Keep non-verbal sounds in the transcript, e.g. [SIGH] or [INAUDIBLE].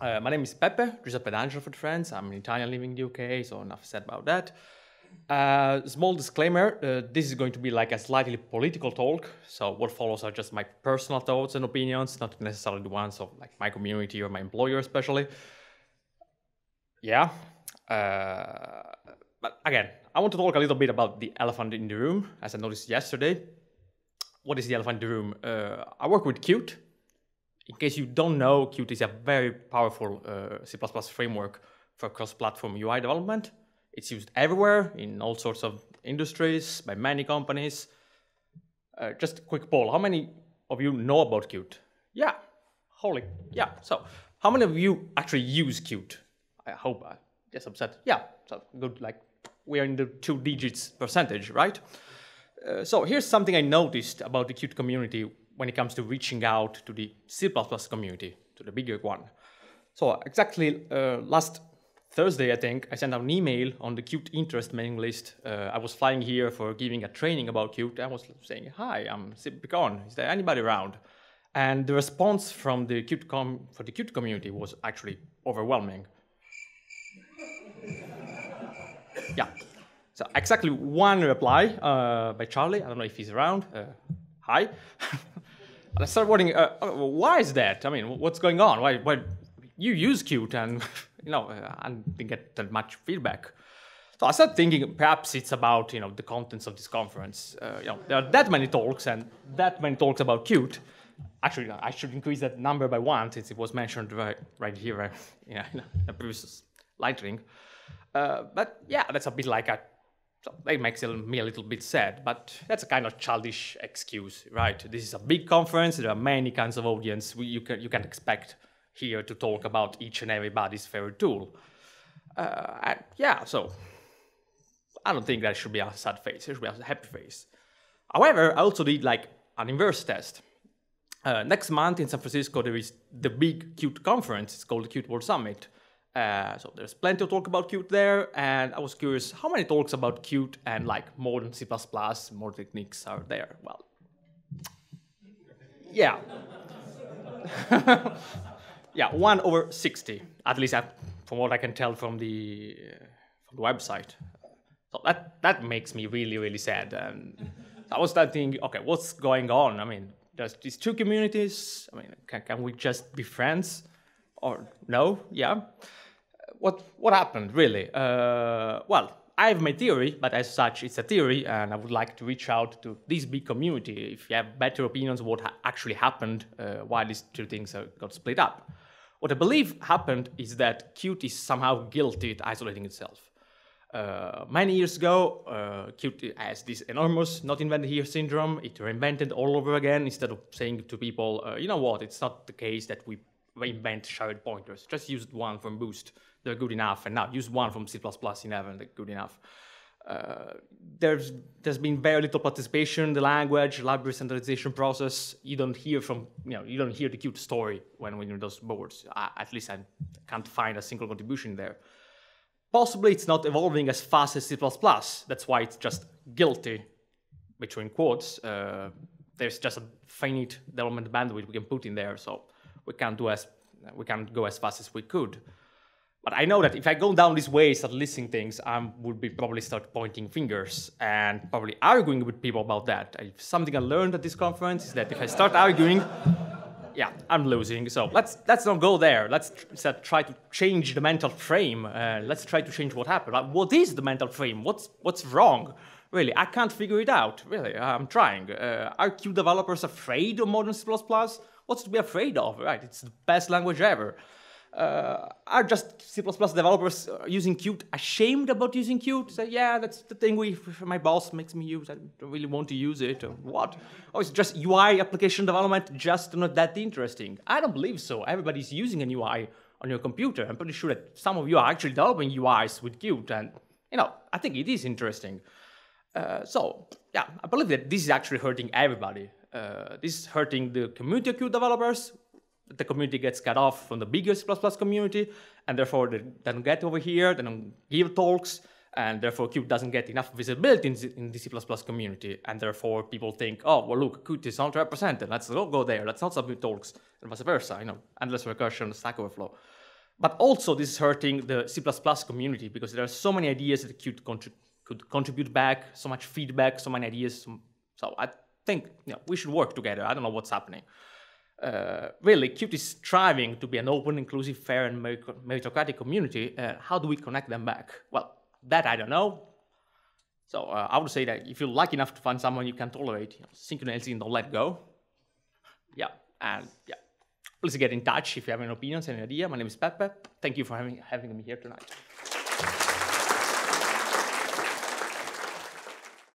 Uh, my name is Pepe, Giuseppe D'Angelo for friends. I'm an Italian living in the UK, so enough said about that. Uh, small disclaimer, uh, this is going to be like a slightly political talk, so what follows are just my personal thoughts and opinions, not necessarily the ones of like my community or my employer especially. Yeah, uh, but again, I want to talk a little bit about the elephant in the room, as I noticed yesterday. What is the elephant in the room? Uh, I work with Qt. In case you don't know, Qt is a very powerful uh, C++ framework for cross-platform UI development. It's used everywhere in all sorts of industries by many companies. Uh, just a quick poll: How many of you know about Qt? Yeah, holy, yeah. So, how many of you actually use Qt? I hope. I'm said. Yeah, so good. Like we are in the two digits percentage, right? Uh, so here's something I noticed about the Qt community when it comes to reaching out to the C++ community, to the bigger one. So exactly uh, last Thursday, I think, I sent out an email on the Qt interest mailing list. Uh, I was flying here for giving a training about Qt. I was saying, hi, I'm CppCon. Is there anybody around? And the response from the Qt com for the Qt community was actually overwhelming. [LAUGHS] yeah. So exactly one reply uh, by Charlie. I don't know if he's around. Uh, hi. [LAUGHS] I started wondering, uh, uh, why is that? I mean, what's going on? Why, why you use Qt and [LAUGHS] you know, uh, I didn't get that much feedback. So I started thinking perhaps it's about you know the contents of this conference. Uh, you know, there are that many talks and that many talks about Qt. Actually, I should increase that number by one since it was mentioned right, right here right, you know, in a previous lightning. Uh, but yeah, that's a bit like a so that makes me a little bit sad, but that's a kind of childish excuse, right? This is a big conference. There are many kinds of audience. We, you can you can expect here to talk about each and everybody's favorite tool. Uh, and yeah, so I don't think that should be a sad face. It should be a happy face. However, I also did like an inverse test. Uh, next month in San Francisco, there is the big Qt conference. It's called the Qt World Summit. Uh, so there's plenty of talk about Qt there, and I was curious how many talks about Qt and like modern C++, more techniques are there. Well, yeah. [LAUGHS] yeah, one over 60, at least from what I can tell from the, uh, from the website. So that, that makes me really, really sad. And I was thinking, okay, what's going on? I mean, there's these two communities. I mean, can, can we just be friends? Or no? Yeah. What, what happened, really? Uh, well, I have my theory, but as such, it's a theory, and I would like to reach out to this big community if you have better opinions of what ha actually happened, uh, why these two things got split up. What I believe happened is that Qt is somehow guilty at isolating itself. Uh, many years ago, uh, Qt has this enormous not invented here syndrome. It reinvented all over again instead of saying to people, uh, you know what, it's not the case that we reinvent shared pointers. Just use one from Boost, they're good enough, and now use one from C++ in Heaven, they're good enough. Uh, there's there's been very little participation in the language, library standardization process. You don't hear from you know you don't hear the Qt story when when you're those boards. I, at least I can't find a single contribution there. Possibly it's not evolving as fast as C++. That's why it's just guilty, between quotes. Uh, there's just a finite development bandwidth we can put in there, so we can't do as we can't go as fast as we could. But I know that if I go down this way, start listing things, I would be probably start pointing fingers and probably arguing with people about that. If something I learned at this conference is that if I start arguing, yeah, I'm losing. So let's let's not go there. Let's try to change the mental frame. Uh, let's try to change what happened. Like, what is the mental frame? What's what's wrong? Really, I can't figure it out. Really, I'm trying. Uh, are Qt developers afraid of modern C++? What's to be afraid of? Right, it's the best language ever uh, are just C++ developers using Qt ashamed about using Qt? Say, yeah, that's the thing we, my boss makes me use. I don't really want to use it. Or what? Oh, it's just UI application development just not that interesting. I don't believe so. Everybody's using an UI on your computer. I'm pretty sure that some of you are actually developing UIs with Qt, and you know, I think it is interesting. Uh, so yeah, I believe that this is actually hurting everybody. Uh, this is hurting the community of Qt developers, the community gets cut off from the bigger C++ community, and therefore they don't get over here, they don't give talks, and therefore Qt doesn't get enough visibility in, in the C++ community, and therefore people think, oh, well, look, Qt is not represented. Let's not go there. Let's not submit talks, and vice versa. You know, endless recursion, Stack Overflow. But also, this is hurting the C++ community because there are so many ideas that Qt contri could contribute back, so much feedback, so many ideas. So I think you know, we should work together. I don't know what's happening. Uh, really, Qt is striving to be an open, inclusive, fair, and meritocratic community. Uh, how do we connect them back? Well, that I don't know. So uh, I would say that if you're lucky enough to find someone you can tolerate, you know, don't let go. Yeah, and yeah, please get in touch if you have any opinions, any idea. My name is Pepe. Thank you for having, having me here tonight.